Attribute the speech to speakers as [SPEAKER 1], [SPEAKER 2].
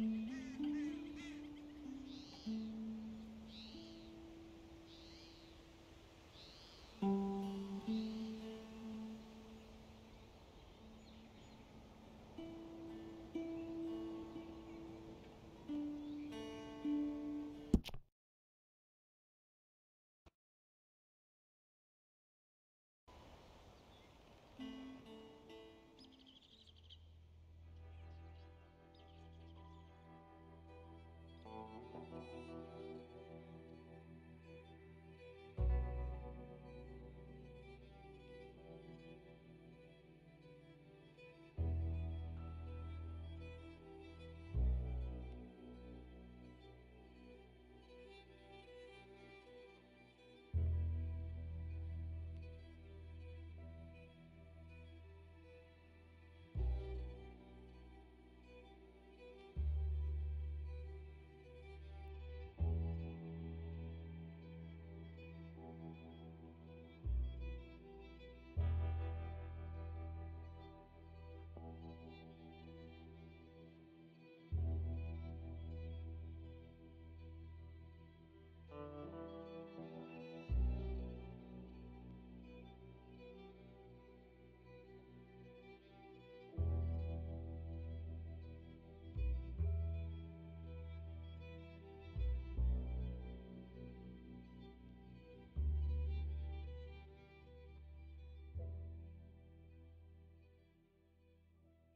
[SPEAKER 1] Mm-hmm.